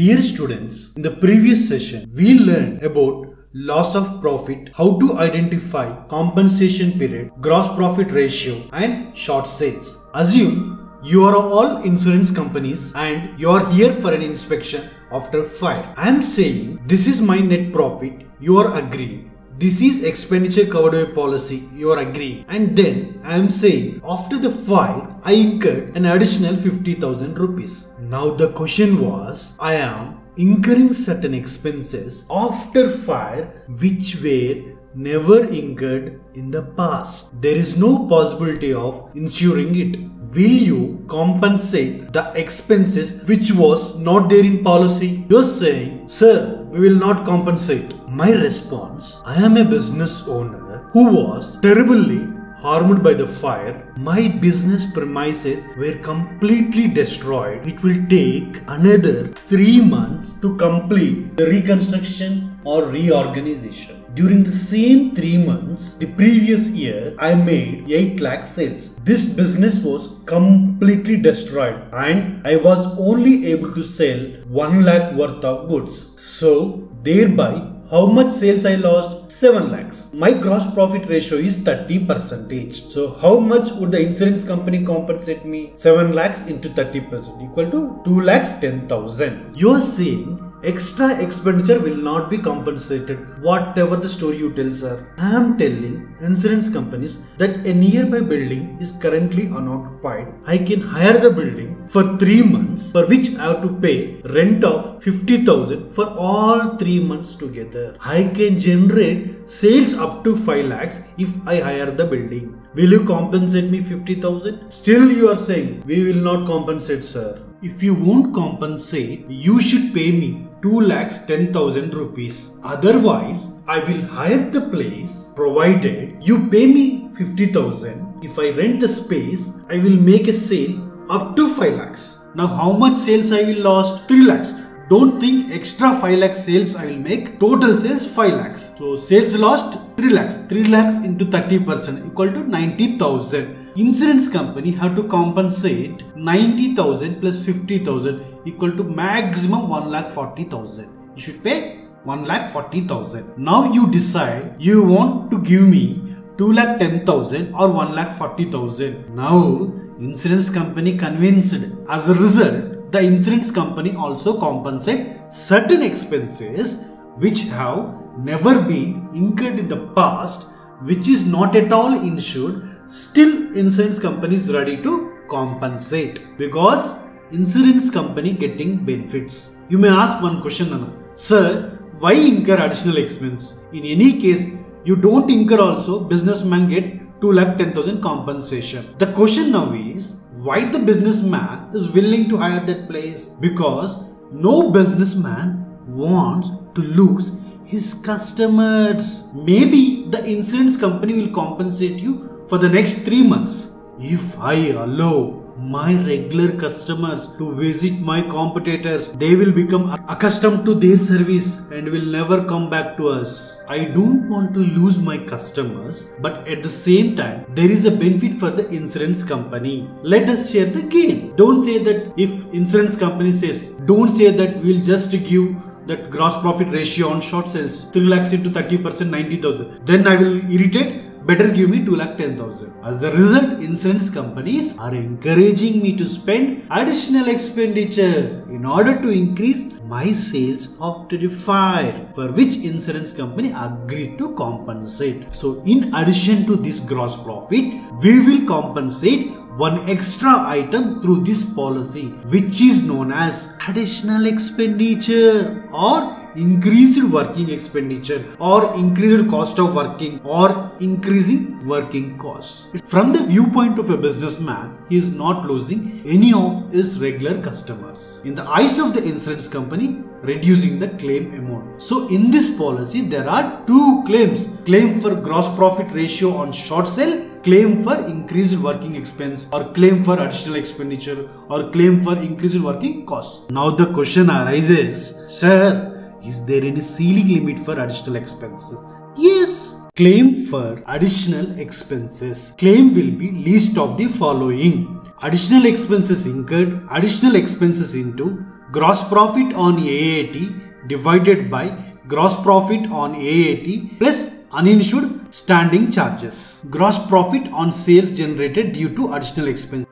Dear students, in the previous session, we learned about loss of profit, how to identify compensation period, gross profit ratio, and short sales. Assume you are all insurance companies and you are here for an inspection after fire. I am saying this is my net profit, you are agreeing. This is expenditure covered by policy, you are agreeing. And then I am saying after the fire, I incurred an additional 50,000 rupees. Now the question was, I am incurring certain expenses after fire which were never incurred in the past. There is no possibility of insuring it. Will you compensate the expenses which was not there in policy? You're saying, sir, we will not compensate. My response, I am a business owner who was terribly harmed by the fire, my business premises were completely destroyed. It will take another three months to complete the reconstruction or reorganization. During the same three months, the previous year, I made 8 lakh sales. This business was completely destroyed and I was only able to sell 1 lakh worth of goods. So, thereby how much sales I lost? 7 lakhs. My gross profit ratio is 30 percentage. So how much would the insurance company compensate me? 7 lakhs into 30 percent equal to 2 lakhs 10,000. You're saying extra expenditure will not be compensated. Whatever the story you tell sir. I am telling insurance companies that a nearby building is currently unoccupied. I can hire the building for 3 months for which i have to pay rent of 50000 for all 3 months together. I can generate sales up to 5 lakhs if i hire the building. Will you compensate me 50000 still you are saying we will not compensate sir if you won't compensate, you should pay me 2 lakhs 10,000 rupees. Otherwise, I will hire the place provided you pay me 50,000. If I rent the space, I will make a sale up to 5 lakhs. Now how much sales I will lost? 3 lakhs. Don't think extra 5 lakhs sales I will make. Total sales 5 lakhs. So sales lost 3 lakhs. 3 lakhs into 30% equal to 90,000 insurance company have to compensate 90,000 plus 50,000 equal to maximum 1 lakh 40,000. You should pay 1 lakh 40,000. Now you decide you want to give me 2 lakh 10,000 or 1 lakh 40,000. Now insurance company convinced. As a result, the insurance company also compensate certain expenses which have never been incurred in the past which is not at all insured still insurance company is ready to compensate because insurance company getting benefits. You may ask one question, Nana. Sir, why incur additional expense? In any case, you don't incur also, businessman get 2 lakh 10,000 compensation. The question now is, why the businessman is willing to hire that place? Because no businessman wants to lose his customers. Maybe the insurance company will compensate you for the next 3 months. If I allow my regular customers to visit my competitors, they will become accustomed to their service and will never come back to us. I don't want to lose my customers, but at the same time, there is a benefit for the insurance company. Let us share the gain. Don't say that if insurance company says, don't say that we'll just give that gross profit ratio on short sales 3 lakhs into 30% 90,000. Then I will irritate better give me 2 lakh 10,000. As a result, insurance companies are encouraging me to spend additional expenditure in order to increase my sales after the fire for which insurance company agreed to compensate. So in addition to this gross profit, we will compensate one extra item through this policy which is known as additional expenditure or increased working expenditure or increased cost of working or increasing working costs. From the viewpoint of a businessman, he is not losing any of his regular customers. In the eyes of the insurance company, reducing the claim amount. So in this policy, there are two claims. Claim for gross profit ratio on short sale claim for increased working expense or claim for additional expenditure or claim for increased working costs. Now the question arises, sir, is there any ceiling limit for additional expenses? Yes. Claim for additional expenses. Claim will be list of the following. Additional expenses incurred, additional expenses into gross profit on AAT divided by gross profit on AAT plus uninsured standing charges. Gross profit on sales generated due to additional expense.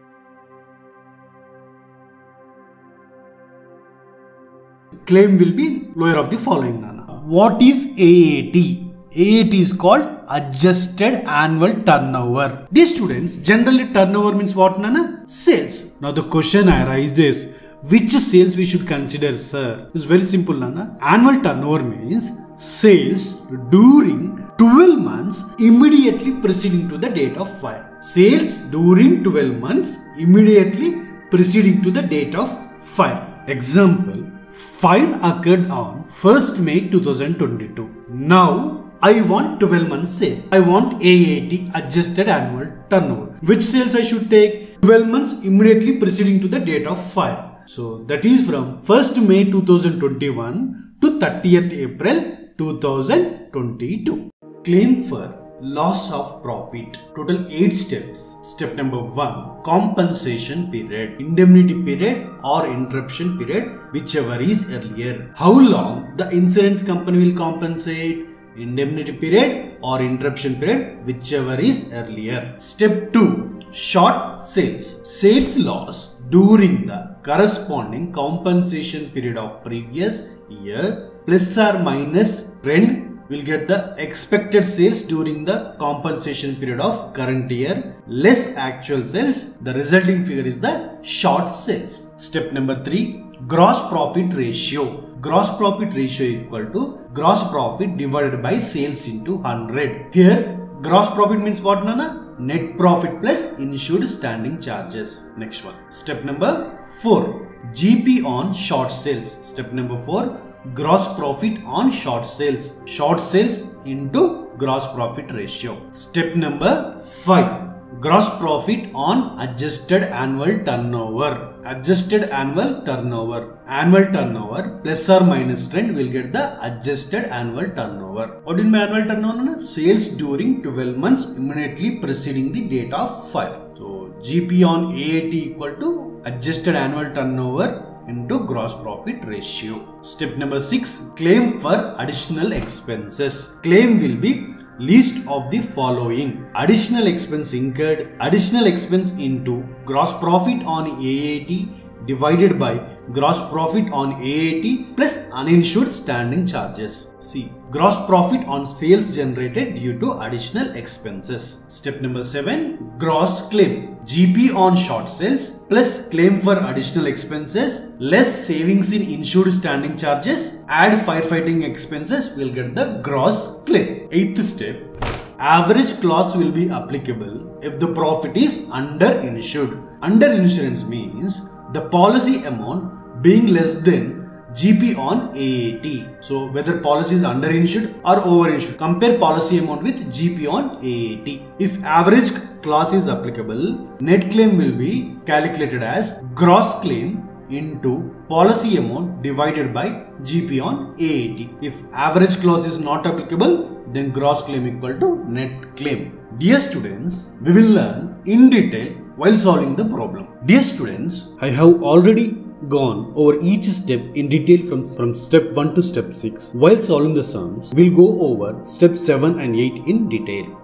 Claim will be lower of the following. Nana. What is AAT? AAT is called adjusted annual turnover. These students, generally turnover means what Nana? Sales. Now the question arises, This which sales we should consider sir? It's very simple Nana. Annual turnover means sales during 12 months immediately preceding to the date of fire. Sales during 12 months immediately preceding to the date of fire. Example, fire occurred on 1st May 2022. Now, I want 12 months sale. I want AAT adjusted annual turnover. Which sales I should take? 12 months immediately preceding to the date of fire. So that is from 1st May 2021 to 30th April 2022. Claim for loss of profit. Total 8 steps. Step number 1 compensation period, indemnity period or interruption period, whichever is earlier. How long the insurance company will compensate? Indemnity period or interruption period, whichever is earlier. Step 2 short sales. Sales loss during the corresponding compensation period of previous year plus or minus trend will get the expected sales during the compensation period of current year less actual sales. The resulting figure is the short sales. Step number 3 gross profit ratio. Gross profit ratio equal to gross profit divided by sales into 100. Here gross profit means what Nana? Net profit plus insured standing charges. Next one. Step number 4. GP on short sales. Step number 4 gross profit on short sales. Short sales into gross profit ratio. Step number 5. Gross profit on adjusted annual turnover. Adjusted annual turnover. Annual turnover plus or minus trend will get the adjusted annual turnover. What is my annual turnover? Sales during 12 months immediately preceding the date of fire. So GP on AAT equal to adjusted annual turnover into gross profit ratio. Step number 6 claim for additional expenses. Claim will be list of the following additional expense incurred additional expense into gross profit on AAT divided by gross profit on AAT plus uninsured standing charges. C. Gross profit on sales generated due to additional expenses. Step number 7. Gross claim. GP on short sales plus claim for additional expenses less savings in insured standing charges add firefighting expenses will get the gross claim. Eighth step average clause will be applicable if the profit is under insured. Under insurance means the policy amount being less than GP on AAT. So whether policy is underinsured or overinsured. Compare policy amount with GP on AAT. If average clause is applicable, net claim will be calculated as gross claim into policy amount divided by GP on AAT. If average clause is not applicable, then gross claim equal to net claim. Dear students, we will learn in detail while solving the problem. Dear students, I have already gone over each step in detail from, from step 1 to step 6. While solving the sums, we'll go over step 7 and 8 in detail.